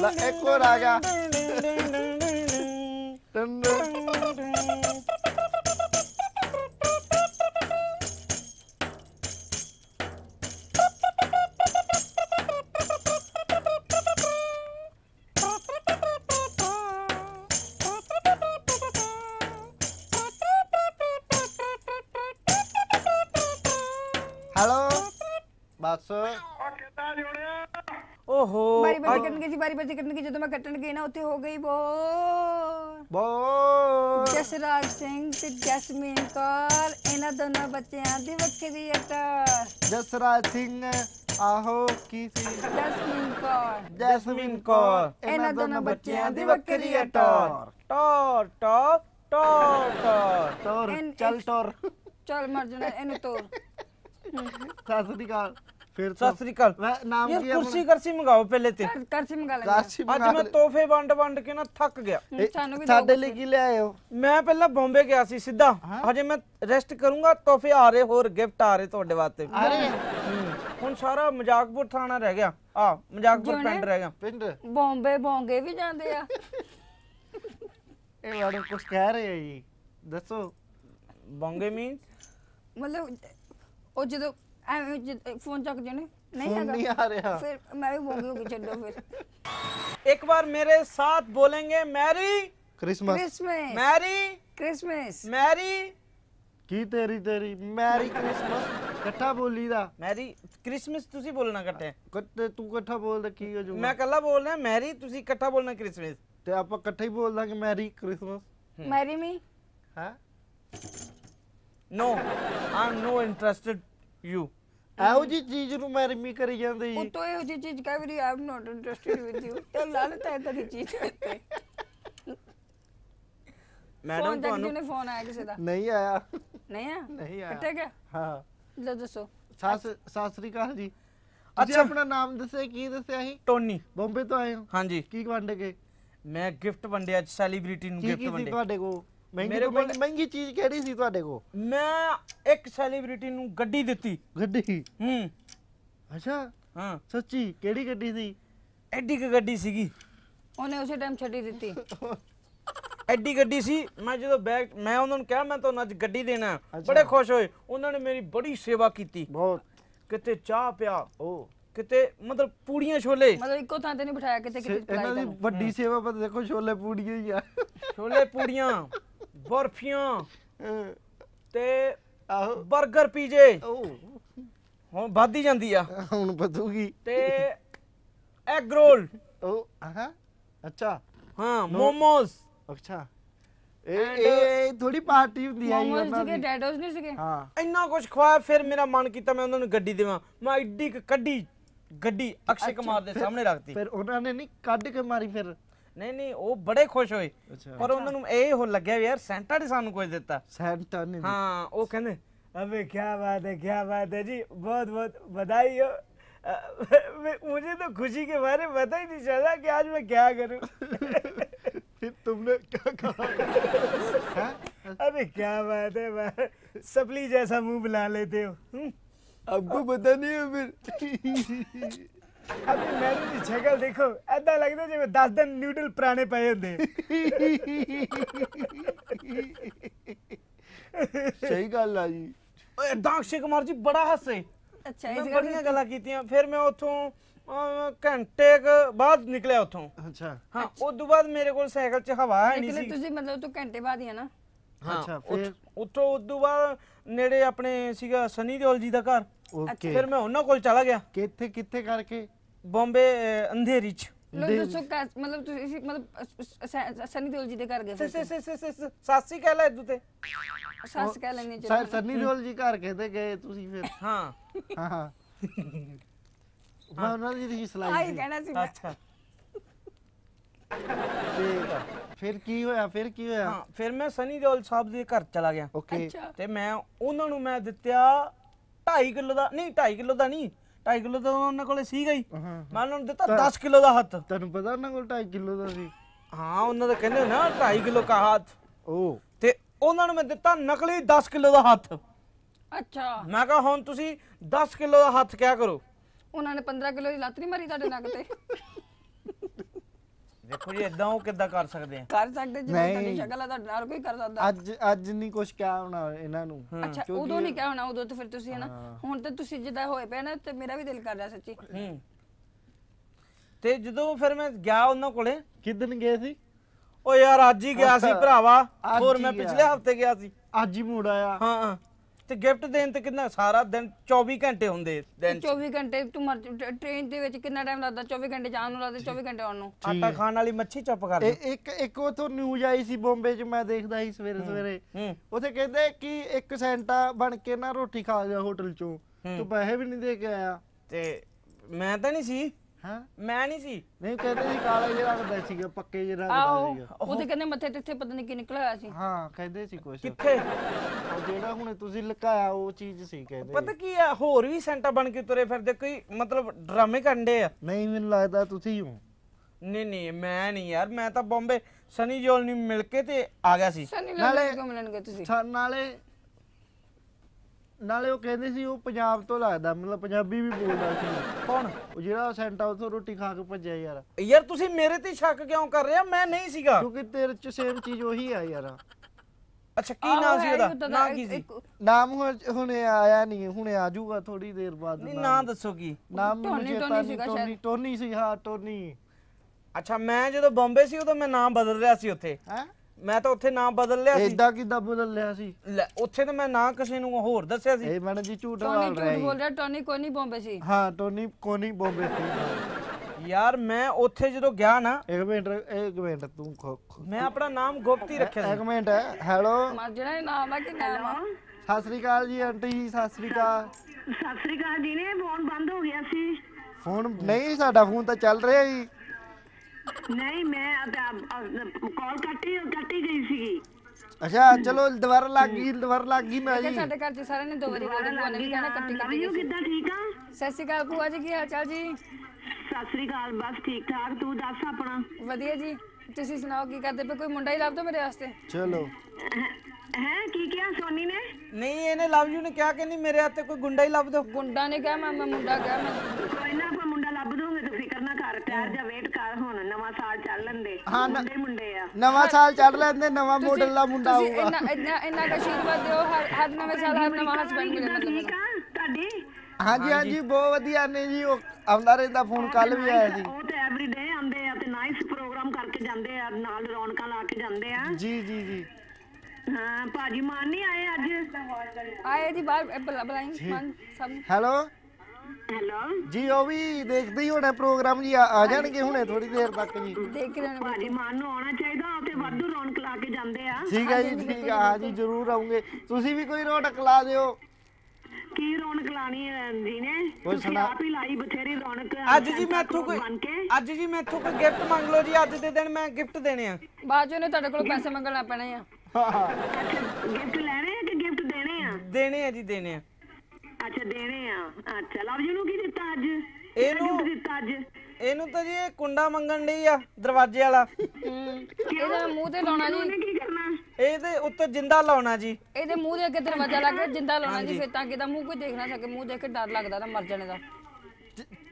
ਲੈ ਇੱਕ ਹੋਰ ਆ ਗਿਆ। ਹੈਲੋ। ਬਸ। ਓਹੋ। ਬਾਰੀ ਬਾਰੀ ਕੱਟਣ ਗਈ ਸੀ ਬਾਰੀ ਬਾਰੀ ਕੱਟਣ ਗਈ ਜਦੋਂ ਮੈਂ ਕੱਟਣ ਗਈ ਨਾ ਉੱਥੇ ਹੋ ਗਈ ਬੋ। ਬੋ ਜਸਰਾਜ ਸਿੰਘ ਤੇ ਜਸਮੀਨ ਕੌਰ ਇਹਨਾਂ ਦੋਨਾਂ ਬੱਚਿਆਂ ਦੀ ਵੱਖਰੀ ਅਟਾਰ ਜਸਰਾਜ ਸਿੰਘ ਆਹੋ ਕੀ ਸੀ? ਜਸਮੀਨ ਕੌਰ। ਜੈਸਮੀਨ ਕੌਰ ਇਹਨਾਂ ਦੋਨਾਂ ਬੱਚਿਆਂ ਦੀ ਵੱਖਰੀ ਹੈ ਟੌਰ। ਟੌਰ ਟੌਰ ਟੌਰ। ਚੱਲ ਟੋਰ। ਚੱਲ ਮਰ ਜਾਣਾ ਇਹਨੂੰ ਤੋੜ ਸਤਿ ਸ੍ਰੀ ਅਕਾਲ। ਫਿਰ ਸਤਿ ਸ੍ਰੀ ਅਕਾਲ। ਮੈਂ ਨਾਮ ਕੀ ਹੈ ਕੁਰਸੀ ਕਰਸੀ ਮੰਗਾਓ ਪਹਿਲੇ ਤੇ। ਕਰ- ਕਰ ਸੀ ਮੰਗਾ ਲੈ ਕਾਸ਼ੀ ਅੱਜ ਮੈਂ ਤੋਹਫੇ ਵੰਡ ਵੰਡ ਕੇ ਨਾ ਥੱਕ ਗਿਆ। ਸਾਡੇ ਲਈ ਕੀ ਲਿਆਏ ਹੋ? ਮੈਂ ਪਹਿਲਾਂ ਬੰਬੇ ਗਿਆ ਸੀ ਸਿੱਧਾ। ਹਜੇ ਮੈਂ ਰੈਸਟ ਕਰੂੰਗਾ ਤੋਹਫੇ ਆ ਰਹੇ ਹੋਰ ਗਿਫਟ ਆ ਰਹੇ ਤੁਹਾਡੇ ਵਾਸਤੇ। ਅਰੇ ਹੁਣ ਸਾਰਾ ਮਜ਼ਾਕਪੁਰ ਥਾਣਾ ਰਹਿ ਗਿਆ। ਆ ਮਜ਼ਾਕਪੁਰ? ਪਿੰਡ ਰਹਿ ਗਿਆ। ਪਿੰਡ? ਬੰਬੇ ਬੋਂਗੇ ਵੀ ਜਾਂਦੇ ਆ। ਇਹ ਮੈਡਮ ਕੁਝ ਕਹਿ ਰਹੇ ਆ ਜੀ। ਦੱਸੋ। ਬੰਗੇ ਮੀਨ ਮਤਲਬ ਉਹ ਜਦੋਂ ਐਵੇਂ ਫੋਨ ਚੱਕ ਜਣੇ ਨਹੀਂ ਹੈਗਾ। ਨਹੀਂ ਆ ਰਿਹਾ। ਫਿਰ ਮੈਂ ਵੀ ਬੋਗੀ ਹੋ ਗਈ ਛੱਡੋ ਫਿਰ। ਇੱਕ ਵਾਰ ਮੇਰੇ ਸਾਥ ਬੋਲेंगे merry. Christmas. Christmas. Merry. Christmas. Merry. ਕੀ ਤੇਰੀ ਤੇਰੀ? Merry Christmas. ਇਕੱਠਾ ਬੋਲੀ ਦਾ। ਮੈਰੀ ਕ੍ਰਿਸਮਸ ਤੁਸੀਂ ਬੋਲਣਾ ਇਕੱਠੇ। ਤੂੰ ਇਕੱਠਾ ਬੋਲਦਾ ਕੀ ਹੋ ਜੂ ਮੈਂ ਇਕੱਲਾ ਬੋਲਣਾ ਮੈਰੀ ਤੁਸੀਂ ਇਕੱਠਾ ਬੋਲਣਾ ਕ੍ਰਿਸਮਸ। ਤੇ ਆਪਾਂ ਇਕੱਠੇ ਹੀ ਬੋਲਦਾ ਦਾਂਗੇ ਮੈਰੀ ਕ੍ਰਿਸਮਸ। Marry me. ਹਾਂ? No I am no interested you ਇਹੋ ਜੀ ਚੀਜ਼ ਨੂੰ ਮੀ ਕਰੀ ਜਾਂਦੇ ਜੀ। ਉਤੋਂ ਇਹੋ ਜਿਹੀ ਚੀਜ਼ ਕਹੇ ਵੀ I am not interested with you ਤੇ ਲਾਲਤ ਹੈ ਤਾਂ ਦੀ ਚੀਜ਼ ਉੱਤੇ ਮੈਡਮ ਫੋਨ ਤੁਹਾਨੂੰ ਜਿਹਨੇ ਫੋਨ ਆਇਆ ਕਿਸੇ ਦਾ? ਨਹੀਂ ਆਇਆ। ਨਹੀਂ ਆ? ਨਹੀਂ ਆਇਆ। ਕੱਟੇ ਗਿਆ? ਹਾਂ। ਲੋ ਦੱਸੋ। ਸਤਿ ਸਤਿ ਸ੍ਰੀ ਅਕਾਲ ਜੀ। ਅੱਛਾ। ਆਪਣਾ ਨਾਮ ਦੱਸਿਆ ਕੀ ਦੱਸਿਆ ਸੀ? ਟੋਨੀ। ਬੰਬੇ ਤੋਂ ਆਏ ਹੋ? ਹਾਂਜੀ। ਕੀ ਵੰਡ ਕੇ ਮੈਂ ਗਿਫਟ ਵੰਡਿਆ ਸੈਲੀਬ੍ਰਿਟੀ ਨੂੰ ਕੀ ਗਿਫਟ ਕੀ ਸੀ ਵੰਡੇ। ਤੁਹਾਡੇ ਕੋਲ? ਮਹਿੰਗੀ ਮੇਰੇ ਤੋਂ ਕੋਲ- ਮਹਿੰਗੀ- ਮਹਿੰਗੀ ਚੀਜ਼ ਕਿਹੜੀ ਸੀ ਤੁਹਾਡੇ ਕੋਲ? ਮੈਂ ਇੱਕ ਸੈਲੀਬ੍ਰਿਟੀ ਨੂੰ ਗੱਡੀ ਦਿੱਤੀ। ਗੱਡੀ? ਹੂੰ। ਅੱਛਾ। ਹਾਂ। ਸੱਚੀ ਕਿਹੜੀ ਗੱਡੀ ਸੀ? ਐਡੀ ਕੁ ਗੱਡੀ ਸੀਗੀ। ਉਹਨੇ ਉਸੇ ਟਾਈਮ ਛੱਡੀ ਦਿੱਤੀ। ਐਡੀ ਗੱਡੀ ਸੀ ਮੈਂ ਜਦੋਂ ਬੈਗ ਮੈਂ ਉਹਨਾਂ ਨੂੰ ਕਿਹਾ ਮੈਂ ਤੁਹਾਨੂੰ ਅੱਜ ਗੱਡੀ ਦੇਣਾ ਹੈ। ਬੜੇ ਖੁਸ਼ ਹੋਏ। ਉਹਨਾਂ ਨੇ ਮੇਰੀ ਬੜੀ ਸੇਵਾ ਕੀਤੀ। ਬਹੁਤ। ਕਿਤੇ ਚਾਹ ਪਿਆ। ਉਹ ਕਿਤੇ ਮਤਲਬ ਪੂੜੀਆਂ ਛੋਲੇ। ਮਤਲਬ ਇੱਕੋ ਥਾਂ ਤੇ ਨਹੀਂ ਬਿਠਾਇਆ ਕਿਤੇ ਕਿਤੇ ਇਹਨਾਂ ਦੀ ਵੱਡੀ ਸੇਵਾ ਪਰ ਦੇਖੋ ਛੋਲੇ ਪੂੜੀਆਂ ਹੀ ਆ। ਛੋਲੇ ਪੂੜੀਆਂ। ਬਰਫੀਆਂ ਤੇ ਆਹੋ। 버ਗਰ ਪੀਜੇ। ਉਹ ਹੁਣ ਵੱਧ ਹੀ ਜਾਂਦੀ ਆ। ਹੁਣ ਪਤੂਗੀ ਤੇ ਐਗ ਰੋਲ। ਉਹ ਹਾਂ? ਅੱਛਾ। ਹਾਂ ਮੋਮੋਸ। ਅੱਛਾ। ਇਹ ਇਹ ਥੋੜੀ ਪਾਰਟੀ ਹੁੰਦੀ ਆ ਮੋਮੋਸ ਸੀਗੇ ਡੈਡੋਸ ਨਹੀਂ ਸੀਗੇ? ਹਾਂ। ਇੰਨਾ ਕੁਝ ਖਵਾਇਆ ਫਿਰ ਮੇਰਾ ਮਨ ਕੀਤਾ ਮੈਂ ਉਹਨਾਂ ਨੂੰ ਗੱਡੀ ਦੇਵਾਂ। ਮੈਂ ਐਡੀ ਕੁ ਕੱਢੀ ਗੱਡੀ ਅਕਸ਼ੇ ਕੁਮਾਰ ਦੇ ਸਾਹਮਣੇ ਰੱਖਤੀ। ਫਿਰ ਉਹਨਾਂ ਨੇ ਨਹੀਂ ਕੱਢ ਕੇ ਮਾਰੀ ਫਿਰ? ਨਹੀਂ ਨਹੀਂ ਉਹ ਬੜੇ ਖੁਸ਼ ਹੋਏ ਅੱਛਾ ਪਰ ਉਹਨਾਂ ਨੂੰ ਇਹ ਹੋ ਲੱਗਿਆ ਵੀ ਯਾਰ ਸੈਂਟਾ ਨੇ ਸਾਨੂੰ ਕੁਝ ਦਿੱਤਾ ਸੈਂਟਾ ਨੇ हाँ वो कहने अबे क्या बात है क्या बात है जी बहुत बहुत बधाई हो अ, मैं- मुझे तो खुशी के बारे में पता ही नहीं चला कि आज मैं क्या करूं फिर तुमने क्या कहा हैं? अरे क्या बात है मैं सपली जैसा मुंह बुला लेते हो हम्म? आपको पता नहीं है फिर ਆਪਣੀ ਮੈਡਮ ਦੀ ਸ਼ਕਲ ਦੇਖੋ ਐਦਾਂ ਲੱਗਦਾ ਜਿਵੇਂ 10 ਦਿਨ ਨਿਊਡਲ ਪੁਰਾਣੇ ਪਏ ਹੁੰਦੇ। ਸਹੀ ਗੱਲ ਆ ਜੀ। ਓਏ ਦਾਕਸ਼ੇ ਕੁਮਾਰ ਜੀ ਬੜਾ ਹੱਸੇ। ਅੱਛਾ ਇਸ ਬੜੀਆਂ ਗੱਲਾਂ ਕੀਤੀਆਂ ਫਿਰ ਮੈਂ ਉੱਥੋਂ ਘੰਟੇ ਕ ਬਾਅਦ ਨਿਕਲਿਆ ਉੱਥੋਂ। ਅੱਛਾ। ਹਾਂ ਉਸ ਤੋਂ ਬਾਅਦ ਮੇਰੇ ਕੋਲ ਸਾਈਕਲ 'ਚ ਹਵਾ ਹੈ ਨਹੀਂ ਸੀ। ਤੁਸੀਂ ਮਤਲਬ ਤੋਂ ਘੰਟੇ ਬਾਅਦ ਹੀ ਆ ਨਾ। ਅੱਛਾ ਉੱਥੋਂ ਉਸ ਤੋਂ ਬਾਅਦ ਨੇੜੇ ਆਪਣੇ ਸੀਗਾ ਸਨੀ ਦਿਓਲ ਜੀ ਦਾ ਘਰ। ਓਕੇ ਫਿਰ ਮੈਂ ਉਹਨਾਂ ਕੋਲ ਚਲਾ ਗਿਆ। ਕਿੱਥੇ ਕਿੱਥੇ ਕਰਕੇ? ਬੰਬੇ ਅੰਧੇਰੀ 'ਚ। ਲੋ ਦੇ- ਦੱਸੋ ਕਾ- ਮਤਲਬ ਤੁਸੀਂ ਮਤਲਬ ਸਨੀ ਦਿਓਲ ਜੀ ਦੇ ਘਰ ਗਏ ਸੇ ਫਿਰ ਸੇ ਸੇ ਸੇ ਸੇ ਸਾਸੀ ਕਹਿ ਲੈ ਇਦੂ ਤੇ। ਸੱਸ ਕਹਿ ਲੈਣੀ ਸਰ ਚਾਹੀਦੀ ਸਨੀ ਦਿਓਲ ਜੀ ਘਰ ਕਹਿੰਦੇ ਗਏ ਤੁਸੀਂ ਫਿਰ? ਹਾਂ। ਹਾਂ ਮੈਂ ਉਹਨਾਂ ਦੀ ਰੀਸ ਲਾਈ ਆਈ ਕਹਿਣਾ ਸੀ ਮੈਂ। ਅੱਛਾ। ਫਿਰ ਕੀ ਹੋਇਆ ਫਿਰ ਕੀ ਹੋਇਆ? ਹਾਂ ਫਿਰ ਮੈਂ ਸਨੀ ਦਿਓਲ ਸਾਹਿਬ ਦੇ ਘਰ ਚਲਾ ਗਿਆ। ਓਕੇ ਤੇ ਮੈਂ ਉਹਨਾਂ ਨੂੰ ਮੈਂ ਦਿੱਤਿਆ 2.5 ਕਿਲੋ ਦਾ ਨਹੀਂ 2.5 ਕਿਲੋ ਦਾ ਨਹੀਂ 2.5 ਕਿਲੋ ਦਾ ਉਹਨਾਂ ਕੋਲੇ ਸੀਗਾ ਹੀ। ਮੈਂ ਉਹਨਾਂ ਨੂੰ ਦਿੱਤਾ 10 ਕਿਲੋ ਦਾ ਹੱਥ। ਤੁਹਾਨੂੰ ਪਤਾ ਉਹਨਾਂ ਕੋਲ 2.5 ਕਿਲੋ ਦਾ ਸੀ? ਹਾਂ ਉਹਨਾਂ ਦਾ ਕਹਿੰਦੇ ਨਾ 2.5 ਕਿਲੋ ਕਾ ਹੱਥ। ਉਹ ਤੇ ਉਹਨਾਂ ਨੂੰ ਮੈਂ ਦਿੱਤਾ ਨਕਲੀ 10 ਕਿਲੋ ਦਾ ਹੱਥ। ਅੱਛਾ। ਮੈਂ ਕਿਹਾ ਹੁਣ ਤੁਸੀਂ 10 ਕਿਲੋ ਦਾ ਹੱਥ ਕਿਆ ਕਰੋ? ਉਹਨਾਂ ਨੇ 15 ਕਿਲੋ ਦੀ ਲੱਤ ਨਹੀਂ ਮਾਰੀ ਤੁਹਾਡੇ ਨੱਕ ਤੇ? ਦੇਖੋ ਜੀ ਇਦਾਂ ਉਹ ਕਿੱਦਾਂ ਕਰ ਸਕਦੇ ਆ? ਕਰ ਸਕਦੇ ਜਿਵੇਂ ਤੁਹਾਡੀ ਨਹੀਂ। ਸ਼ਕਲ ਆ ਤੁਹਾਡੇ ਨਾਲ ਕੋਈ ਕਰ ਸਕਦਾ। ਅੱਜ ਅੱਜ ਨਹੀਂ ਕੁਝ ਕਿਹਾ ਹੋਣਾ ਇਹਨਾਂ ਨੂੰ। ਅੱਛਾ ਉਦੋਂ ਨਹੀਂ ਕਿਹਾ ਹੋਣਾ ਉਦੋਂ ਤੇ ਫਿਰ ਤੁਸੀਂ ਹਨਾ। ਹੁਣ ਤੇ ਤੁਸੀਂ ਜਿੱਦਾਂ ਹੋਏ ਪਏ ਨਾ ਤੇ ਮੇਰਾ ਵੀ ਦਿਲ ਕਰ ਰਿਹਾ ਸੱਚੀ। ਹੂੰ। ਤੇ ਜਦੋਂ ਫਿਰ ਮੈਂ ਗਿਆ ਉਹਨਾਂ ਕੋਲੇ ਕਿਦਨ ਗਏ ਸੀ? ਓ ਯਾਰ ਅੱਜ ਹੀ ਗਿਆ ਸੀ ਭਰਾਵਾ। ਹੋਰ ਮੈਂ। ਪਿਛਲੇ ਹਫ਼ਤੇ ਗਿਆ ਸੀ। ਅੱਜ ਹੀ ਮੁੜ ਆਇਆ। ਹਾਂ। ਤੇ ਗਿਫਟ ਦੇਣ ਤੇ ਕਿੰਨਾ ਸਾਰਾ ਦਿਨ 24 ਘੰਟੇ ਹੁੰਦੇ ਦਿਨ 'ਚ। 24 ਘੰਟੇ ਤੂੰ ਮਰ ਟ੍ਰੇਨ ਦੇ ਵਿੱਚ ਕਿੰਨਾ ਟਾਈਮ ਲੱਗਦਾ? 24 ਘੰਟੇ ਜਾਣ ਨੂੰ ਲੱਗਦੇ 24 ਘੰਟੇ ਆਉਣ ਨੂੰ? ਆਟਾ ਖਾਣ ਵਾਲੀ ਮੱਛੀ ਚੁੱਪ ਕਰ ਇਹ ਇੱਕ ਇੱਕ ਉਥੋਂ ਨਿਊਜ਼ ਆਈ ਸੀ ਬੰਬੇ 'ਚ ਮੈਂ ਦੇਖਦਾ ਸੀ ਸਵੇਰੇ ਸਵੇਰੇ। ਹੂੰ। ਉਥੇ ਕਹਿੰਦੇ ਕਿ ਇੱਕ ਸੈਂਟਾ ਬਣ ਕੇ ਨਾ ਰੋਟੀ ਖਾ ਗਿਆ ਹੋਟਲ 'ਚੋਂ। ਤੂੰ ਪੈਸੇ ਵੀ ਨਹੀਂ ਦੇ ਕੇ ਆਇਆ। ਤੇ ਮੈਂ ਤਾਂ ਨਹੀਂ ਸੀ। ਹਾਂ? ਮੈਂ ਨਹੀਂ ਸੀ। ਨਹੀਂ ਕਹਿੰਦੇ ਸੀ ਕਾਲਾ ਜਿਹਾ ਰੱਖਦਾ ਸੀਗਾ ਪੱਕੇ ਜਿਹਾ ਰੱਖਦਾ ਸੀਗਾ। ਉਹਦੇ ਕਹਿੰਦੇ ਮੱਥੇ ਤੇ ਇੱਥੇ ਪਤਾ ਨਹੀਂ ਕੀ ਨਿਕਲਿਆ ਹੋਇਆ ਸੀ। ਹਾਂ ਕਹਿੰਦੇ ਸੀ ਕੁਝ ਕਿੱਥੇ? ਜਿਹੜਾ ਹੁਣ ਤੁਸੀਂ ਲੁਕਾਇਆ ਉਹ ਚੀਜ਼ ਸੀ ਕਹਿੰਦੇ ਪਤਾ ਕੀ ਆ ਹੋਰ ਵੀ ਸੈਂਟਾ ਬਣ ਕੇ ਤੁਰੇ ਫਿਰਦੇ ਕੋਈ ਮਤਲਬ ਡਰਾਮੇ ਕੰਡੇ ਆ। ਨਹੀਂ ਮੈਨੂੰ ਲੱਗਦਾ ਤੁਸੀਂ ਹੋ। ਨਹੀਂ ਨਹੀਂ ਮੈਂ ਨਹੀਂ ਯਾਰ ਮੈਂ ਤਾਂ ਬੰਬੇ ਸਨੀ ਦਿਓਲ ਨੂੰ ਮਿਲ ਕੇ ਤੇ ਆ ਗਿਆ ਸੀ। ਨਾਲੇ- ਨਾਲ ਕਿਉਂ ਮਿਲਣਗੇ ਤੁਸੀਂ। ਨਾਲੇ ਨਾਲੇ ਉਹ ਕਹਿੰਦੇ ਸੀ ਉਹ ਪੰਜਾਬ ਤੋਂ ਲੱਗਦਾ ਮਤਲਬ ਪੰਜਾਬੀ ਵੀ ਬੋਲਦਾ ਸੀ। ਕੌਣ? ਉਹ ਜਿਹੜਾ ਸੈਂਟਾ ਉਥੋਂ ਰੋਟੀ ਖਾ ਕੇ ਭੱਜਿਆ ਯਾਰ। ਯਾਰ ਤੁਸੀਂ ਮੇਰੇ ਤੇ ਸ਼ੱਕ ਕਿਉਂ ਕਰ ਰਹੇ ਆ ਮੈਂ ਨਹੀਂ ਸੀਗਾ। ਕਿਉਂਕਿ ਤੇਰੇ ਚ ਸੇਮ ਚੀਜ਼ ਉਹੀ ਆ ਯਾਰ। ਅੱਛਾ ਕੀ ਨਾਂ ਸੀ ਉਹਦਾ? ਨਾਂ ਨਾ ਕੀ ਸੀ? ਨਾਮ ਹੁਣ ਆਇਆ ਨਹੀਂ ਹੁਣੇ ਆ ਜਾਊਗਾ ਥੋੜੀ ਦੇਰ ਬਾਅਦ ਨਹੀਂ ਨਾਮ। ਨਾਂ ਦੱਸੋ ਕੀ? ਨਾਮ ਮੈਨੂੰ ਟੋਨੀ- ਚੇਤਾ ਨਹੀਂ ਸੀਗਾ ਟੋਨੀ। ਟੋਨੀ ਸੀ ਹਾਂ ਟੋਨੀ। ਅੱਛਾ ਮੈਂ ਜਦੋਂ ਬੰਬੇ ਸੀ ਉਦੋਂ ਮੈਂ ਨਾਮ ਬਦਲ ਰਿਹਾ ਸੀ ਉੱਥੇ। ਹੈ? ਮੈਂ ਤਾਂ ਉੱਥੇ ਨਾਮ ਬਦਲ ਲਿਆ ਸੀ। ਏਦਾਂ ਕਿੱਦਾਂ ਬਦਲ ਲਿਆ ਸੀ? ਲੈ ਉੱਥੇ ਤਾਂ ਮੈਂ ਨਾਂ ਕਿਸੇ ਨੂੰ ਹੋਰ ਦੱਸਿਆ ਸੀ। ਇਹ ਮੈਡਮ ਜੀ ਝੂਠ ਟੋਨੀ ਰਿਹਾ ਝੂਠ ਬੋਲ ਰਿਹਾ ਟੋਨੀ ਕੋਈ ਨਹੀਂ ਬੰਬੇ ਸੀ। ਹਾਂ ਟੋਨੀ ਕੋਨੀ ਬੰਬੇ ਸੀ। ਯਾਰ ਮੈਂ ਉੱਥੇ ਜਦੋਂ ਗਿਆ ਨਾ ਇੱਕ ਮਿੰਟ ਇੱਕ ਮਿੰਟ ਤੂੰ ਖੋ ਮੈਂ ਆਪਣਾ ਨਾਮ ਗੁਪਤ ਹੀ ਰੱਖਿਆ ਇੱਕ ਮਿੰਟ ਹੈਲੋ। ਜਣਾ ਨਾਮ ਆ ਕਿ ਨਾਮ ਆ? ਸਤਿ ਸ੍ਰੀ ਅਕਾਲ ਜੀ ਆਂਟੀ ਜੀ ਸਤਿ ਸ੍ਰੀ ਅਕਾਲ। ਸਤਿ ਸ੍ਰੀ ਅਕਾਲ ਜੀ ਨੇ ਫੋਨ ਬੰਦ ਹੋ ਗਿਆ ਸੀ। ਫੋਨ ਨਹੀਂ ਸਾਡਾ ਫੋਨ ਤਾਂ ਚੱਲ ਰਿਹਾ ਜੀ। ਨਹੀਂ ਮੈਂ ਕਾਲ ਕੱਟੀ ਕੱਟੀ ਗਈ ਸੀਗੀ। ਅੱਛਾ ਚਲੋ ਦੁਬਾਰਾ ਲੱਗ ਗਈ ਦੁਬਾਰਾ ਲੱਗ ਗਈ ਕਿ ਜੀ। ਸਾਡੇ ਘਰ ਚ ਸਾਰਿਆਂ ਨੇ ਦੋ ਵਾਰੀ ਬੋਲਦੇ ਭੂਆ ਨੇ ਵੀ ਕਹਿਣਾ ਕੱਟੀ ਕੱਟੀ ਗਈ ਸੀ। ਕਿੱਦਾਂ ਠੀਕ ਆ? ਸਤਿ ਸ਼੍ਰੀ ਅਕਾਲ ਭੂਆ ਜੀ ਕੀ ਹਾਲ ਚਾਲ ਜੀ? ਸਤਿ ਸ੍ਰੀ ਅਕਾਲ ਬਸ ਠੀਕ ਠਾਕ ਤੂੰ ਦੱਸ ਆਪਣਾ? ਵਧੀਆ ਜੀ ਤੁਸੀਂ ਸੁਣਾਓ ਕੀ ਕਰਦੇ ਪਏ? ਕੋਈ ਮੁੰਡਾ ਹੀ ਲੱਭ ਦੋ ਮੇਰੇ ਵਾਸਤੇ? ਚਲੋ। ਹੈ ਕੀ ਕਿਹਾ ਸੋਨੀ ਨੇ? ਨਹੀਂ ਇਹਨੇ ਲਵ ਯੂ ਨੇ ਕਿਹਾ ਕਿ ਨਹੀਂ ਮੇਰੇ ਹੱਥੇ ਕੋਈ ਗੁੰਡਾ ਹੀ ਲੱਭ ਦੋ। ਗੁੰਡਾ ਨੇ ਕਿਹਾ ਮੈਂ ਮੈਂ ਮੁੰਡਾ ਕਿਹਾ ਮੈਂ ਕੋਈ ਨਾ ਆਪਾਂ ਮੁੰਡਾ ਲੱਭ ਦੋਗੇ ਫਿਕਰ ਨਾ ਕਰ ਠਹਿਰ ਜਾ ਵੇਟ ਕਰ ਹੁਣ ਨਵਾਂ ਸਾਲ ਚੱਲ ਲੈਂਦੇ। ਹਾਂ, ਨ- ਮੁੰਡੇ ਮੁੰਡੇ ਆ। ਨਵਾਂ ਸਾਲ ਚੜ ਲੈਂਦੇ ਨਵਾਂ ਮਾਡਲ ਦਾ ਮੁੰਡਾ ਤੁਸੀਂ ਆਊਗਾ ਇੰਨਾ ਇੰਨਾ ਇੰਨਾ ਕੁ ਆਸ਼ੀਰਵਾਦ ਦਿਓ ਹਰ ਹਰ ਨਵੇਂ ਸਾਲ ਹਰ ਨਵਾਂ ਹਸਬੰਡ ਮਿਲੇ ਕਿੱਦਾਂ ਮਤਲਬ ਠੀਕ ਆ ਤੁਹਾਡੀ? ਹਾਂਜੀ ਹਾਂਜੀ। ਬਹੁਤ ਵਧੀਆ ਨੇ ਜੀ ਉਹ ਆਉਂਦਾ ਰਹਿੰਦਾ ਫੋਨ ਕੱਲ ਵੀ ਆਇਆ ਸੀ ਉਹ ਤੇ ਐਵਰੀਡੇ ਆਉਂਦੇ ਆ ਤੇ ਨਾਈਸ ਪ੍ਰੋਗਰਾਮ ਕਰਕੇ ਜਾਂਦੇ ਆ ਨਾਲ ਰੌਣਕਾਂ ਲਾ ਕੇ ਜਾਂਦੇ ਆ। ਜੀ ਜੀ ਜੀ। ਹਾਂ ਭਾਜੀ ਮਾਨ ਨਹੀਂ ਆਏ ਅੱਜ? ਆਏ ਜੀ ਬਾਹਰ ਬੁਲਾਈ ਮਨ ਸਭ ਹੈਲੋ? ਹੈਲੋ? ਜੀ ਉਹ ਵੀ ਦੇਖਦੇ ਹੀ ਹੋਣੇ ਪ੍ਰੋਗਰਾਮ ਜੀ ਆ ਆ ਜਾਣਗੇ ਹੁਣੇ ਥੋੜੀ ਦੇਰ ਤੱਕ ਜੀ। ਦੇਖ ਰਹੇ ਨੇ ਭਾਜੀ ਮਾਨ ਨੂੰ ਆਉਣਾ ਚਾਹੀਦਾ ਉਹ ਤੇ ਵਾਧੂ ਰੌਣਕ ਲਾ ਕੇ ਜਾਂਦੇ ਆ। ਠੀਕ ਹੈ ਜੀ ਠੀਕ ਹੈ ਹਾਂ ਜੀ ਜ਼ਰੂਰ ਆਉਂਗੇ। ਤੁਸੀਂ ਵੀ ਕੋਈ ਰੌਣਕ ਲਾ ਦਿਓ। ਕੀ ਰੌਣਕ ਲਾਣੀ ਹੈ ਜੀ ਨੇ? ਕੋਈ ਤੁਸੀਂ ਸੁਣਾ- ਆਪ ਹੀ ਲਾਈ ਬਥੇਰੀ ਰੌਣਕ ਅੱਜ ਜੀ ਮੈਥੋਂ ਕੋਈ ਬਣ ਕੇ। ਅੱਜ ਜੀ ਮੈਥੋਂ ਕੋਈ ਗਿਫਟ ਮੰਗ ਲਓ ਜੀ ਅੱਜ ਦੇ ਦਿਨ ਮੈਂ ਗਿਫਟ ਦੇਣੇ ਆ। ਬਾਅਦ ਚੋਂ ਨੇ ਤੁਹਾਡੇ ਕੋਲ ਪੈਸੇ ਮੰਗਣਾ ਪੈਣੇ ਆ। ਗਿਫਟ ਲੈਣੇ ਆ ਕਿ ਗਿਫਟ ਦੇਣੇ ਆ? ਦੇਣੇ ਆ ਜੀ ਦੇਣੇ ਆ। ਅੱਛਾ ਦੇਣੇ ਆ। ਅੱਛਾ ਲਵ ਜੀ ਨੂੰ ਕੀ ਦਿੱਤਾ ਅੱਜ? ਇਹਨੂੰ- gift ਦਿੱਤਾ ਅੱਜ? ਇਹਨੂੰ ਤਾਂ ਜੀ ਇਹ ਕੁੰਡਾ ਮੰਗਣ ਲਈ ਆ ਦਰਵਾਜ਼ੇ ਵਾਲਾ। ਹੂੰ ਇਹਦੇ ਮੂੰਹ ਤੇ ਲਾਉਣਾ ਉਹਨੇ ਕੀ ਕਰਨਾ? ਇਹਦੇ ਉੱਤੇ ਜਿੰਦਾ ਲਾਉਣਾ ਜੀ। ਇਹਦੇ ਮੂੰਹ ਦੇ ਅੱਗੇ ਦਰਵਾਜ਼ਾ ਲਾ ਕੇ ਜਿੰਦਾ ਲਾਉਣਾ ਜੀ ਫਿਰ ਤਾਂ ਕਿ ਦਾ ਮੂੰਹ ਕੋਈ ਦੇਖ ਨਾ ਸਕੇ ਮੂੰਹ ਦੇਖ ਕੇ ਡਰ ਲੱਗਦਾ ਨਾ ਮਰ ਜਾਣੇ ਦਾ।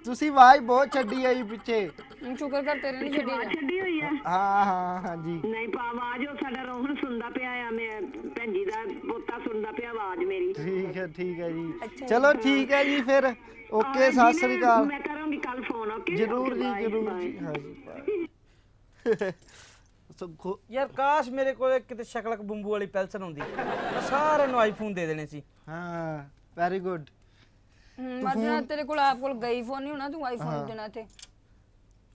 ਤੁਸੀਂ ਆਵਾਜ਼ ਬਹੁਤ ਛੱਡੀ ਆ ਜੀ ਪਿੱਛੇ। ਸ਼ੁਕਰ ਕਰ ਤੇਰੇ ਨਹੀਂ ਛੱਡੀ ਛੱਡੀ ਹਾਂ ਹਾਂ ਹਾਂ ਜੀ ਨਹੀਂ ਪਾ ਆਵਾਜ਼ ਉਹ ਸਾਡਾ ਰੋਹਨ ਸੁਣਦਾ ਪਿਆ ਆ ਮੈਂ ਭੈਣ ਜੀ ਦਾ ਪੋਤਾ ਸੁਣਦਾ ਪਿਆ ਆਵਾਜ਼ ਮੇਰੀ। ਠੀਕ ਹੈ ਠੀਕ ਹੈ ਜੀ। ਚਲੋ ਠੀਕ ਹੈ ਜੀ ਫਿਰ। ਓਕੇ ਸਤਿ ਸ੍ਰੀ ਅਕਾਲ। ਮੈਂ ਕਰਾਂਗੀ ਕੱਲ ਫੋਨ ਓਕੇ? ਜਰੂਰ ਜੀ ਜਰੂਰ. ਜੀ। ਹਾਂ ਜੀ. ਸੋ ਯਾਰ ਕਾਸ਼ ਮੇਰੇ ਕੋਲ ਕਿਤੇ ਸ਼ਕਲਕ ਬੰਬੂ ਵਾਲੀ ਪੈਲਸਨ ਹੁੰਦੀ। ਸਾਰਿਆਂ ਨੂੰ ਆਈਫੋਨ ਦੇ ਦੇਣੇ ਸੀ। ਹਾਂ ਵੈਰੀ ਗੁੱਡ ਹੂੰ ਮਰ ਜਾਣਾ ਤੇਰੇ ਕੋਲ ਆਪ ਕੋਲ ਗਈ ਫੋਨ ਨਹੀਂ ਹੋਣਾ ਤੂੰ ਆਈਫੋਨ ਦੇਣਾ ਤੇ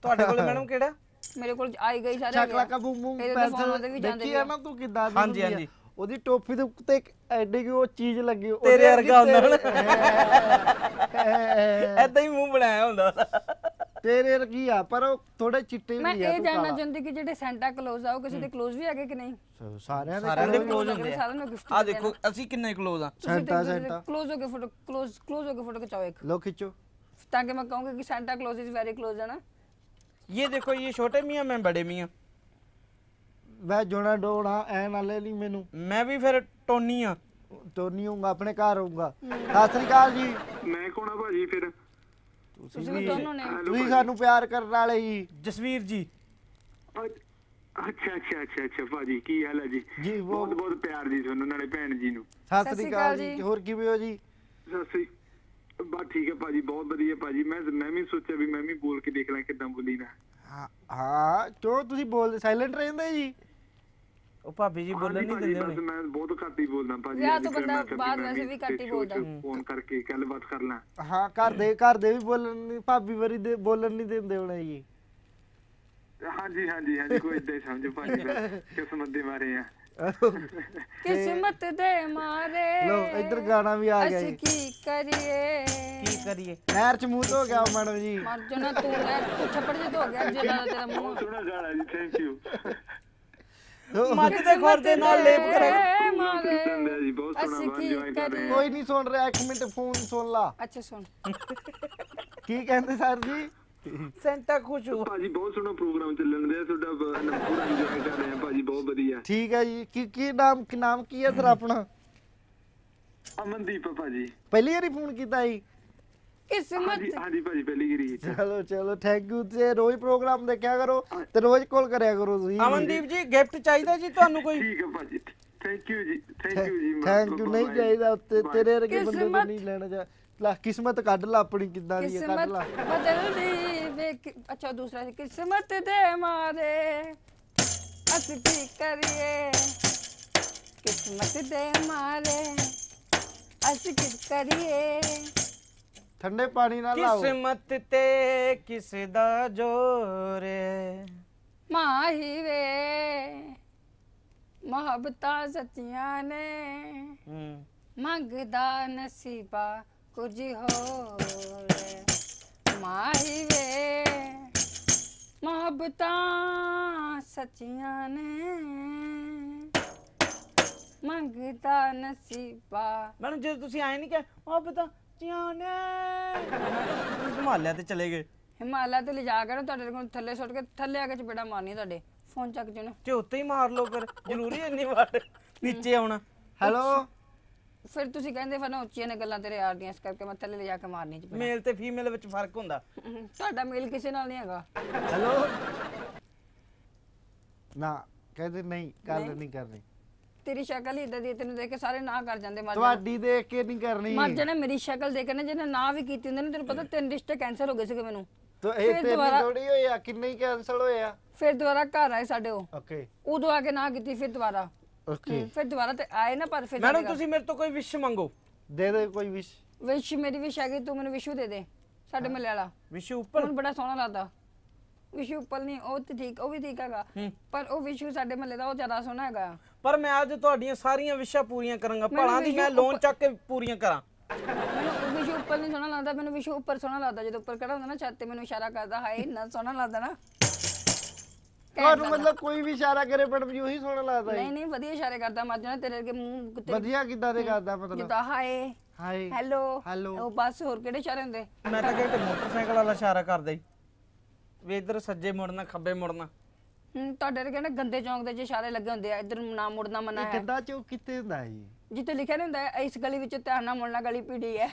ਤੁਹਾਡੇ ਕੋਲ ਮੈਡਮ ਕਿਹੜਾ? ਮੇਰੇ ਕੋਲ ਆਈ ਗਈ ਸਾਰੇ ਚੱਕਲਾ ਕਾ ਬੂਮ ਬੂਮ ਜਾਂਦੇ ਦੇਖੀ ਆ ਨਾ ਤੂੰ ਕਿੱਦਾਂ ਦੀ ਹਾਂਜੀ, ਆ। ਹਾਂਜੀ। ਉਹਦੀ ਟੋਪੀ ਦੇ ਉੱਤੇ ਇੱਕ ਐਡੀ ਕਿ ਉਹ ਚੀਜ਼ ਲੱਗੀ ਤੇਰੇ ਵਰਗਾ ਹੁੰਦਾ ਤੇਰੇ- ਐਦਾਂ ਹੀ ਮੂੰਹ ਬਣਾਇਆ ਹੁੰਦਾ ਤੇਰੇ ਵਰਗੀ ਆ ਪਰ ਉਹ ਥੋੜੇ ਚਿੱਟੇ ਮੈਂ ਵੀ ਆ ਇਹ ਤੂੰ ਜਾਣਨਾ। ਚਾਹੁੰਦੀ ਕਿ ਜਿਹੜੇ ਸੈਂਟਾ ਕਲੋਜ਼ ਆ ਉਹ ਕਿਸੇ ਦੇ ਕਲੋਜ਼ ਵੀ ਹੈਗੇ ਕਿ ਨਹੀਂ? ਸਾਰਿਆਂ ਦੇ ਸਾਰਿਆਂ ਦੇ ਕੋਲ ਕਲੋਜ਼ ਹੁੰਦੇ ਸਾਰਿਆਂ ਨੂੰ ਗਿਫਟ ਆ ਦੇਖੋ ਅਸੀਂ ਕਿੰਨੇ ਕਲੋਜ਼ ਆ। ਸੈਂਟਾ ਸੈਂਟਾ ਕਲੋਜ਼ ਹੋ ਕੇ ਫੋਟੋ ਕਲੋਜ਼ ਕਲੋਜ਼ ਹੋ ਕੇ ਫੋਟੋ ਖਿਚਾਓ ਇੱਕ। ਲੋ ਖਿੱਚੋ। ਤਾਂ ਕਿ ਮੈਂ ਕਹੂੰਗਾ ਕਿ Santa Claus is very close ਹੈ ਨਾ? ये देखो ये छोटे मियाँ मैं बड़े मियाँ ਮੈਂ ਜੋਣਾ ਡੋਣਾ ਐ ਨਾ ਲੈ ਲਈ ਮੈਨੂੰ मैं भी फिर टोनी हाँ ਟੋਨੀ ਹੋਊਗਾ ਆਪਣੇ ਘਰ ਹੋਊਗਾ ਸਤਿ ਸ੍ਰੀ ਅਕਾਲ ਜੀ ਮੈਂ ਕੌਣ ਆ ਭਾਜੀ ਫਿਰ ਤੁਸੀਂ ਵੀ ਦੋਨੋਂ ਨੇ ਤੁਸੀਂ ਸਾਨੂੰ ਪਿਆਰ ਕਰਨ ਵਾਲੇ ਜੀ जसवीर जी ਅੱਛ- ਅੱਛਾ ਅੱਛਾ ਅੱਛਾ ਅੱਛਾ ਭਾਜੀ ਕੀ ਹਾਲ ਹੈ ਜੀ ਜੀ ਉਹ ਬਹੁਤ ਬਹੁਤ ਪਿਆਰ ਜੀ ਤੁਹਾਨੂੰ ਨਾਲੇ ਭੈਣ ਜੀ ਨੂੰ ਸਤਿ ਸ੍ਰੀ ਅਕਾਲ ਜੀ ਹੋਰ ਕਿਵੇਂ ਹੋ ਜੀ ਸਤਿ ਸ੍ਰੀ ਬਸ ਠੀਕ ਹੈ ਭਾਜੀ ਬਹੁਤ ਵਧੀਆ ਭਾਜੀ। ਮੈਂ ਮੈਂ ਵੀ ਸੋਚਿਆ ਵੀ ਮੈਂ ਵੀ ਬੋਲ ਕੇ ਦੇਖ ਲਾਂ ਕਿਦਾਂ ਬੋਲੀ ਨਾ ਹਾਂ ਹਾਂ ਕਿਉਂ ਤੁਸੀਂ ਬੋਲਦੇ ਸਾਇਲੈਂਟ ਰਹਿੰਦੇ ਜੀ? ਉਹ ਭਾਬੀ ਜੀ ਬੋਲਣ ਨਹੀਂ ਦਿੰਦੇ ਬਸ ਹੋਣੇ। ਮੈਂ ਬਹੁਤ ਘੱਟ ਹੀ ਬੋਲਦਾ ਭਾਜੀ ਵਿਆਹ ਤੋਂ ਬੰਦਾ ਬਾਅਦ ਵੈਸੇ ਵੀ ਘੱਟ ਹੀ ਬੋਲਦਾ। ਫੋਨ ਕਰਕੇ ਗੱਲਬਾਤ ਕਰ ਲਾਂ। ਹਾਂ ਘਰ ਦੇ ਘਰ ਦੇ ਵੀ ਬੋਲਣ ਨਹੀਂ ਭਾਬੀ ਵਰੀ ਦੇ ਬੋਲਣ ਨਹੀਂ ਦਿੰਦੇ ਹੋਣੇ ਜੀ। ਹਾਂਜੀ ਹਾਂਜੀ ਹਾਂਜੀ ਕੋਈ ਇਦਾਂ ਹੀ ਸਮਝ ਭਾਜੀ ਕਿਸਮਤ ਦੇ ਮਾਰੇ ਆ। ਕਿਸਮਤ ਦੇ ਮਾਰੇ ਲੋ ਇੱਧਰ ਗਾਣਾ ਵੀ ਆ ਗਿਆ ਅਸੀਂ ਕੀ ਕਰੀਏ ਕੀ ਕਰੀਏ ਨਹਿਰ ਚ ਮੂੰਹ ਧੋ ਗਿਆ ਮੈਡਮ ਜੀ ਮਰ ਜਾਣਾ ਤੂੰ ਲੈ ਤੂੰ ਛੱਪੜ ਜੇ ਹੋ ਗਿਆ ਜਿਹੜਾ ਤੇਰਾ ਮੂੰਹ ਸੋਹਣਾ ਗਾਣਾ ਜੀ ਥੈਂਕ ਯੂ ਮੱਝ ਦੇ ਖੋਰ ਦੇ ਨਾਲ ਲੇਪ ਕਰੇ ਮਾਰੇ ਅਸੀਂ ਕੀ ਕਰੀਏ ਕੋਈ ਨਹੀਂ ਸੁਣ ਰਿਹਾ ਇੱਕ ਮਿੰਟ ਫੋਨ ਸੁਣ ਲਾ ਅੱਛਾ ਸੁਣ ਕੀ ਕਹਿੰਦੇ ਸਰ ਜੀ ਸੈਂਟਾ ਖੁਸ਼ ਹੋ ਭਾਜੀ ਬਹੁਤ ਸੋਹਣਾ ਪ੍ਰੋਗਰਾਮ ਚੱਲਣ ਰਿਹਾ ਤੁਹਾਡਾ ਨੰਬਰ ਇੰਜੋਏ ਕਰ ਰਹੇ ਆ ਭਾਜੀ ਬਹੁਤ ਵਧੀਆ। ਠੀਕ ਹੈ ਜੀ ਕੀ ਕੀ ਨਾਮ ਕੀ ਨਾਮ ਕੀ ਹੈ ਸਰ ਆਪਣਾ? ਅਮਨਦੀਪ ਭਾਜੀ। ਪਹਿਲੀ ਵਾਰੀ ਫੋਨ ਕੀਤਾ ਜੀ? ਕਿਸਮਤ। ਹਾਂਜੀ ਭਾਜੀ ਪਹਿਲੀ ਗਰੀ ਚਲੋ ਚਲੋ ਥੈਂਕ ਯੂ ਤੇ ਰੋਜ਼ ਪ੍ਰੋਗਰਾਮ ਦੇਖਿਆ ਕਰੋ ਤੇ ਰੋਜ਼ ਕਾਲ ਕਰਿਆ ਕਰੋ ਤੁਸੀਂ। ਅਮਨਦੀਪ ਜੀ ਗਿਫਟ ਚਾਹੀਦਾ ਜੀ ਤੁਹਾਨੂੰ ਕੋਈ? ਠੀਕ ਹੈ ਭਾਜੀ। ਥੈਂਕ ਯੂ ਜੀ ਥੈਂਕ ਯੂ ਜੀ ਥੈਂਕ ਯੂ ਨਹੀਂ ਚਾਹੀਦਾ ਉੱਤੇ ਤੇਰੇ ਵਰਗੇ ਬੰਦੇ ਤੋਂ ਨਹੀਂ ਲੈਣਾ ਚਾਹ ਲੈ ਕਿਸਮਤ ਕੱਢ ਲਾ ਆਪਣੀ ਕਿੱਦਾਂ ਦੀ ਕੱਢ ਲਾ। ਬਦਲ ਦੇ। ਵੇਖ ਅੱਛਾ ਦੂਸਰਾ ਸੀ ਕਿਸਮਤ ਦੇ ਮਾਰੇ। ਅਸੀਂ ਕੀ ਕਰੀਏ? ਕਿਸਮਤ ਦੇ ਮਾਰੇ। ਅਸੀਂ ਕੀ ਕਰੀਏ? ਠੰਡੇ ਪਾਣੀ ਨਾਲ ਲਾਓ। ਕਿਸਮਤ ਤੇ ਕਿਸ ਦਾ ਜ਼ੋਰ ਮਾਹੀ ਵੇ। ਮੁਹੱਬਤਾਂ ਸੱਚੀਆਂ ਨੇ। ਮੰਗਦਾ ਨਸੀਬਾ ਕੁਝ ਹੋਰ। ਮਾਹੀ ਵੇ ਮੁਹੱਬਤਾਂ ਸੱਚੀਆਂ ਨੇ। ਮੰਗਦਾ ਨਸੀਬਾ। ਮੈਡਮ ਜਦੋਂ ਤੁਸੀਂ ਆਏ ਨਹੀਂ ਕਿ ਉਹ ਪਤਾ ਚਿਆਨੇ ਹਿਮਾਲਿਆ ਤੇ ਚਲੇ ਗਏ। ਹਿਮਾਲਿਆ ਤੇ ਲਿਜਾ ਕੇ ਨਾ ਤੁਹਾਡੇ ਕੋਲ ਥੱਲੇ ਸੁੱਟ ਕੇ ਥੱਲੇ ਆ ਕੇ ਚਪੇੜਾ ਮਾਰਨੀ ਤੁਹਾਡੇ। ਫੋਨ ਚੱਕ ਜਣ ਤੇ ਉੱਤੇ ਹੀ ਮਾਰ ਲਓ ਫਿਰ ਜ਼ਰੂਰੀ ਇੰਨੀ ਵਾਰ। ਨੀਚੇ ਆਉਣਾ। ਹੈਲੋ। ਫਿਰ ਤੁਸੀਂ ਕਹਿੰਦੇ ਫਿਰ ਨਾ ਉੱਚੀਆਂ ਨੇ ਗੱਲਾਂ ਤੇਰੇ ਯਾਰ ਦੀਆਂ ਇਸ ਕਰਕੇ ਮੈਂ ਥੱਲੇ ਲਿਜਾ ਕੇ ਮਾਰਨੀ ਚਪੇੜਾ ਮੇਲ ਤੇ ਫੀਮੇਲ ਵਿੱਚ ਫ਼ਰਕ ਹੁੰਦਾ। ਤੁਹਾਡਾ ਮੇਲ ਕਿਸੇ ਨਾਲ ਨਹੀਂ ਹੈਗਾ। ਹੈਲੋ? ਨਾ ਕਹਿੰਦੇ ਨਹੀਂ ਗੱਲ ਨਹੀਂ? ਕਰਨੀ। ਤੇਰੀ ਸ਼ਕਲ ਹੀ ਇਦਾਂ ਦੀ ਹੈ, ਤੈਨੂੰ ਦੇਖ ਕੇ ਸਾਰੇ ਨਾ ਕਰ ਜਾਂਦੇ ਮਰ ਜਾਣਾ। ਤੁਹਾਡੀ ਦੇਖ ਕੇ ਨਹੀਂ ਕਰਨੀ। ਮਰ ਜਾਣਾ ਮੇਰੀ ਸ਼ਕਲ ਦੇਖ ਕੇ ਨਾ ਜਿਹਨੇ ਨਾ ਵੀ ਕੀਤੀ ਹੁੰਦੀ ਨਾ ਤੈਨੂੰ ਪਤਾ ਤਿੰਨ ਰਿਸ਼ਤੇ ਕੈਂਸਲ ਹੋ ਗਏ ਸੀਗੇ ਮੈਨੂੰ। ਤੋ ਇਹ ਫਿਰ ਤੇ ਦੁਬਾਰਾ- ਥੋੜੀ ਹੋਇਆ ਕਿੰਨੇ ਹੀ ਕੈਨਸਲ ਹੋਇਆ ਫਿਰ ਦੁਬਾਰਾ ਘਰ ਆਏ ਸਾਡੇ ਉਹ। ਓਕੇ ਉਦੋਂ ਆ ਕੇ ਨਾ ਕੀਤੀ ਫਿਰ ਦੁਬਾਰਾ। ਓਕੇ। ਫਿਰ ਦੁਬਾਰਾ ਤੇ ਆਏ ਨਾ ਪਰ ਫਿਰ ਮੈਡਮ ਤੁਸੀਂ ਮੇਰੇ ਤੋਂ ਕੋਈ ਵਿਸ਼ ਮੰਗੋ। ਦੇ ਦੇ ਕੋਈ ਵਿਸ਼ ਵਿਸ਼ ਮੇਰੀ ਵਿਸ਼ ਹੈਗੀ ਤੂੰ ਮੈਨੂੰ ਵਿਸ਼ੂ ਦੇ ਦੇ ਸਾਡੇ ਮੱਲੇ ਵਾਲਾ। ਵਿਸ਼ ਉੱਪਰ? ਮੈਨੂੰ ਬੜਾ ਸੋਹਣਾ ਲੱਗਦਾ। ਵਿਸ਼ੂ ਉੱਪਲ ਨਹੀਂ ਉਹ ਤੇ ਠੀਕ ਉਹ ਵੀ ਠੀਕ ਹੈਗਾ। ਪਰ ਉਹ ਵਿਸ਼ੂ ਸਾਡੇ ਮੱਲੇ ਦਾ ਉਹ ਜ਼ਿਆਦਾ ਸੋਹਣਾ ਹੈਗਾ। ਪਰ ਮੈਂ ਅੱਜ ਤੁਹਾਡੀਆਂ ਸਾਰੀਆਂ ਵਿਸ਼ਾਂ ਪੂਰੀਆਂ ਕਰਾਂਗਾ। ਭਲਾਂ ਦੀ ਮੈਂ ਲੋਨ ਚੱਕ ਕੇ ਪੂਰੀਆਂ ਕਰਾਂ। ਮੈਨੂੰ ਵਿਸ਼ੂ ਉੱਪਰ ਨਹੀਂ ਸੋਹਣਾ ਲੱਗਦਾ ਮੈਨੂੰ ਵਿਸ਼ੂ ਉੱਪਰ ਸੋਹਣਾ ਲੱਗਦਾ। ਜਦੋਂ ਉੱਪਰ ਖੜਾ ਹੁੰਦਾ ਨਾ ਛੱਤ ਤੇ ਮੈਨੂੰ ਇਸ਼ਾਰਾ ਕਰਦਾ ਹਾਏ ਇੰਨਾ ਸੋਹਣਾ ਲੱਗਦਾ ਨਾ। ਤੁਹਾਨੂੰ ਮਤਲਬ ਕੋਈ ਵੀ ਇਸ਼ਾਰਾ ਕਰੇ ਪਰ ਵੀ ਉਹੀ ਸੋਹਣਾ ਲੱਗਦਾ ਨਹੀਂ ਨਹੀਂ ਵਧੀਆ ਇਸ਼ਾਰੇ ਕਰਦਾ ਮਰ ਜਾਣਾ ਤੇਰੇ ਅੱਗੇ ਮੂੰਹ ਵਧੀਆ ਕਿੱਦਾਂ ਦੇ ਕਰਦਾ ਮਤਲਬ ਜਿੱਦਾਂ ਹਾਏ ਹਾਏ ਹੈਲੋ Hello. ਉਹ ਬਸ ਹੋਰ ਕਿਹੜੇ ਇਸ਼ਾਰੇ ਹੁੰਦੇ? ਮੈਂ ਤਾਂ ਕਹਿੰਦਾ ਮੋਟਰਸਾਈਕਲ ਵਾਲਾ ਇਸ਼ਾਰਾ ਕਰਦਾ ਹੀ ਵੀ ਇੱਧਰ ਸੱਜੇ ਮੁੜਨਾ ਖੱਬੇ ਮੁੜਨਾ। ਹੂੰ ਤੁਹਾਡੇ ਵਰਗੇ ਨਾ ਗੰਦੇ ਚੌਂਕ ਦੇ ਜੇ ਇਸ਼ਾਰੇ ਲੱਗੇ ਹੁੰਦੇ ਆ ਇੱਧਰ ਨਾ ਮੁੜਨਾ ਮਨਾ ਹੈ। ਕਿੱਦਾਂ ਚੋਂ ਕਿੱਥੇ ਹੁੰਦਾ ਹੈ ਜੀ? ਜਿੱਥੇ ਲਿਖਿਆ ਨਹੀਂ ਹੁੰਦਾ ਹੈ, ਇਸ ਗਲੀ ਵਿੱਚ ਧਿਆਨ ਨਾਲ ਮੁੜਨਾ ਗਲੀ ਪੀੜੀ ਹੈ।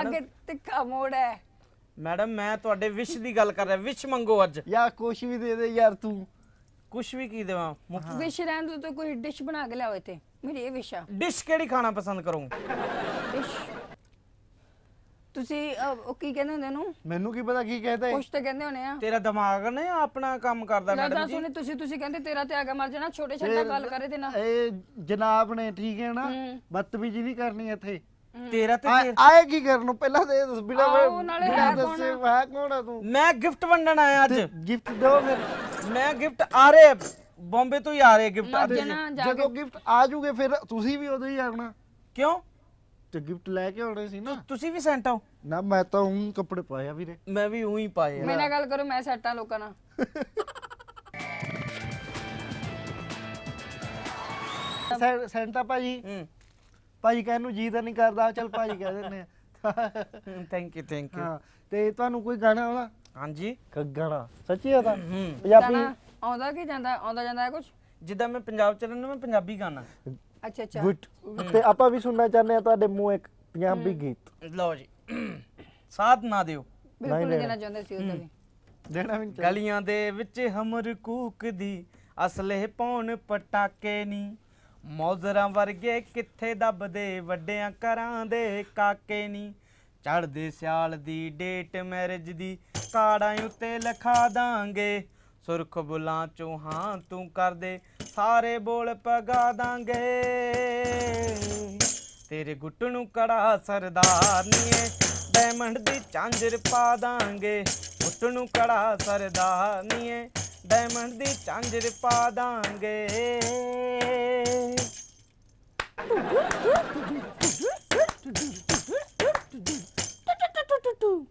ਅੱਗੇ ਤਿੱਖਾ ਮੋੜ ਹੈ। ਮੈਡਮ ਮੈਂ ਤੁਹਾਡੇ ਵਿਸ਼ ਦੀ ਗੱਲ ਕਰ ਰਿਹਾ ਵਿਸ਼ ਮੰਗੋ ਅੱਜ। ਯਾ ਕੁਛ ਵੀ ਦੇ ਦੇ ਯਾਰ ਤੂੰ। ਕੁਛ ਵੀ ਕੀ ਦੇਵਾਂ? ਵਿਸ਼ ਰਹਿਣ ਦੋ ਤਾਂ ਕੋਈ ਡਿਸ਼ ਬਣਾ ਕੇ ਲਿਆਓ ਇੱਥੇ। ਮੇਰੀ ਇਹ ਵਿਸ਼ ਆ। ਡਿਸ਼ ਕਿਹੜੀ ਖਾਣਾ ਪਸੰਦ ਡਿਸ਼ ਤੁਸੀਂ ਅਹ, ਉਹ ਕੀ ਕਹਿੰਦੇ ਹੁੰਦੇ ਉਹਨੂੰ? ਮੈਨੂੰ ਕੀ ਪਤਾ ਕੀ ਕਹਿੰਦਾ ਕੁਛ ਤਾਂ ਕਹਿੰਦੇ ਹੋਣੇ ਆ। ਤੇਰਾ ਦਿਮਾਗ ਨੇ ਆਪਣਾ ਕੰਮ ਕਰਦਾ ਲੱਗਦਾ ਮੈਡਮ ਜੀ। ਸੁਣੇ ਤੁਸੀਂ ਤੁਸੀਂ ਕਹਿੰਦੇ ਤੇਰਾ ਤੇ ਆਗਾ ਮਰ ਜਾਣਾ ਛੋਟੇ ਛੱਟਾ ਗੱਲ ਕਰੇ ਤੇ ਨਾ। ਇਹ ਜਨਾਬ ਨੇ ਠੀਕ ਹੈ ਨਾ। ਬਦਤਮੀਜੀ ਨਹੀਂ ਕਰਨੀ ਇੱਥੇ। ਤੇਰਾ ਤੇ ਤੇਰਾ- ਆਏ ਕੀ ਕਰਨ ਨੂੰ? ਪਹਿਲਾਂ ਤੇ ਇਹ ਦੱਸ ਬਿਨਾ ਆਹੋ, ਨਾਲੇ ਹੈ ਕੌਣ? ਦੱਸੇ ਹੈ ਕੌਣ ਆ ਤੂੰ? ਮੈਂ ਗਿਫਟ ਵੰਡਣ ਆਇਆ ਅੱਜ। ਗਿਫਟ ਦਿਓ ਫਿਰ। ਮੈਂ ਗਿਫਟ ਆ ਰਹੇ ਬੰਬੇ ਤੋਂ ਹੀ ਆ ਰਹੇ ਗਿਫਟ ਜਾ ਕੇ ਜਦੋਂ ਗਿਫਟ ਆ ਜੂਗੇ ਫਿਰ ਤੁਸੀਂ ਵੀ ਉਦੋਂ ਹੀ ਆਉਣਾ। ਕਿਉਂ? ਤੇ ਗਿਫਟ ਲੈ ਕੇ ਆਉਣੇ ਸੀ ਨਾ। ਤੁਸੀਂ ਵੀ ਸੈਂਟ ਹੋ ਨਾ ਮੈਂ ਤਾਂ ਹੁਣ ਕੱਪੜੇ ਪਾਇਆ ਵੀਰੇ। ਮੈਂ ਵੀ ਉਹੀ ਪਾਏ ਆ। ਮੇਰੇ ਨਾਲ ਗੱਲ ਕਰੋ ਮੈਂ ਸੈੱਟਾਂ ਲੋਕਾਂ ਨਾਲ। ਸੈ- ਸੈਂਟਾ ਭਾਜੀ ਹੂੰ। ਭਾਜੀ ਕਹਿਣ ਨੂੰ ਜੀ ਤਾਂ ਨਹੀਂ ਕਰਦਾ ਚਲ ਭਾਜੀ ਕਹਿ ਦਿੰਦੇ ਆ। ਥੈਂਕ ਯੂ ਥੈਂਕ ਯੂ ਹਾਂ ਤੇ ਤੁਹਾਨੂੰ ਕੋਈ ਗਾਣਾ ਆਉਂਦਾ ਹਾਂਜੀ। ਗਾਣਾ ਸੱਚੀ ਆ ਤਾਂ? ਪੰਜਾਬੀ ਆਉਂਦਾ ਕੀ ਜਾਂਦਾ ਆਉਂਦਾ ਜਾਂਦਾ ਹੈ ਕੁਝ ਜਿੱਦਾਂ ਮੈਂ ਪੰਜਾਬ ਚ ਰਹਿੰਦਾ ਮੈਂ ਪੰਜਾਬੀ ਗਾਣਾ। ਅੱਛਾ ਅੱਛਾ। ਗੁੱਡ ਤੇ ਆਪਾਂ ਵੀ ਸੁਣਨਾ ਚਾਹੁੰਦੇ ਆ ਤੁਹਾਡੇ ਮੂੰਹ ਇੱਕ ਪੰਜਾਬੀ ਗੀਤ। ਲਓ ਜੀ। ਸਾਥ ਨਾ ਦਿਓ। ਬਿਲਕੁਲ ਨਹੀਂ ਦੇਣਾ। ਚਾਹੁੰਦੇ ਸੀ ਉਹਦਾ ਵੀ। ਦੇਣਾ ਵੀ ਨਹੀਂ। ਗਲੀਆਂ ਦੇ ਵਿੱਚ ਹਮਰ ਕੂਕਦੀ ਅਸਲੇ ਪਾਉਣ ਪਟਾਕੇ ਨੀ। ਮੌਜ਼ਰਾਂ ਵਰਗੇ ਕਿੱਥੇ ਦੱਬਦੇ? ਵੱਡਿਆਂ ਘਰਾਂ ਦੇ ਕਾਕੇ ਨੀ। ਚੜਦੇ ਸਿਆਲ ਦੀ ਡੇਟ ਮੈਰਿਜ ਦੀ ਕਾੜਾਂ ਉੱਤੇ ਲਿਖਾ ਦਾਂਗੇ। ਸੁਰਖ ਬੁਲਾਂ ਚੋਂ ਹਾਂ ਤੂੰ ਕਰਦੇ, ਸਾਰੇ ਬੋਲ ਪਗਾ ਦਾਂਗੇ। ਤੇਰੇ ਗੁੱਟ ਨੂੰ ਕੜਾ ਸਰਦਾਰਨੀਏ ਡਾਇਮੰਡ ਦੀ ਚਾਂਜਰ ਪਾ ਦਾਂਗੇ। ਗੁੱਟ ਨੂੰ ਕੜਾ ਸਰਦਾਰਨੀਏ ਡਾਇਮੰਡ ਦੀ ਚਾਂਜਰ ਪਾ ਦਾਂਗੇ।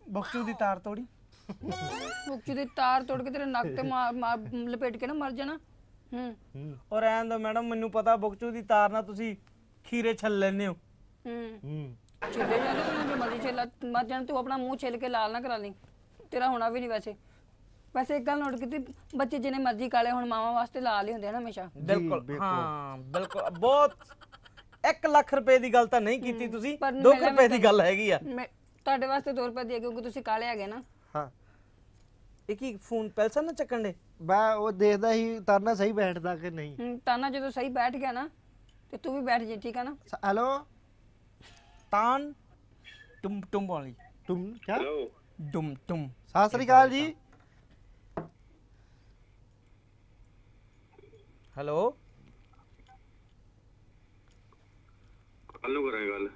ਬਖਸ਼ੂ ਦੀ ਤਾਰ ਤੋੜੀ। ਮੁੱਕੀ ਦੀ ਤਾਰ ਤੋੜ ਕੇ ਤੇਰੇ ਨੱਕ ਤੇ ਮਾਰ ਲਪੇਟ ਕੇ ਨਾ ਮਰ ਜਾਣਾ। ਹੂੰ। ਔਰ ਐਂ ਦਾ ਮੈਡਮ ਮੈਨੂੰ ਪਤਾ ਬਖਸ਼ੂ ਦੀ ਤਾਰ ਨਾਲ ਤੁਸੀਂ ਖੀਰੇ ਛੱਲ ਲੈਨੇ ਹੋ। ਹੂੰ। ਹੂੰ। ਛਿੱਲੇ ਜਾਂਦੇ ਤੂੰ ਜੋ ਮਰਜ਼ੀ ਛਿੱਲਾ ਮਰ ਜਾਣ ਤੂੰ ਆਪਣਾ ਮੂੰਹ ਛਿੱਲ ਕੇ ਲਾਲ ਨਾ ਕਰਾ ਲਈ। ਤੇਰਾ ਹੋਣਾ ਵੀ ਨਹੀਂ ਵੈਸੇ। ਵੈਸੇ ਇੱਕ ਗੱਲ ਨੋਟ ਕੀਤੀ ਬੱਚੇ ਜਿੰਨੇ ਮਰਜ਼ੀ ਕਾਲੇ ਹੁਣ ਮਾਵਾਂ ਵਾਸਤੇ ਲਾਲ ਹੀ ਹੁੰਦੇ ਆ ਨਾ ਹਮੇਸ਼ਾ। ਬਿਲਕੁਲ। ਹਾਂ ਬਿਲਕੁਲ। ਬਹੁਤ 1 ਲੱਖ ਰੁਪਏ ਦੀ ਗੱਲ ਤਾਂ ਨਹੀਂ ਕੀਤੀ ਤੁਸੀਂ 2 ਰੁਪਏ ਦੀ ਗੱਲ ਹੈਗੀ ਆ। ਤੁਹਾਡੇ ਵਾਸਤੇ 2 ਰੁਪਏ ਦੀ ਹੈ ਕਿਉਂਕਿ ਤੁਸੀਂ ਕਾਲੇ ਹੈਗੇ ਨਾ। ਹਾਂ। ਇਹ ਕੀ ਫੋਨ ਪੈਸਾ ਨਾ ਚੱਕਣ ਦੇ? ਬਾ ਉਹ ਦੇਖਦਾ ਹੀ ਤਾਨਾ ਸਹੀ ਬੈਠਦਾ ਕਿ ਨਹੀਂ। ਤਾਨਾ ਜਦੋਂ ਸਹੀ ਬੈਠ ਗਿਆ ਨਾ ਤੇ ਤੂੰ ਵੀ ਬੈਠ ਜੇ ਠੀਕ ਆ ਨਾ? ਹੈਲੋ? ਤਾਨ ਟੁਮ ਟੁਮ ਵਾਲੀ। ਟੁਮ ਕੀ ਹੈਲੋ? ਡੁਮ ਸਤਿ ਸ੍ਰੀ ਅਕਾਲ ਜੀ। ਹੈਲੋ? ਕੱਲ ਨੂੰ ਕਰਾਂਗੇ ਗੱਲ।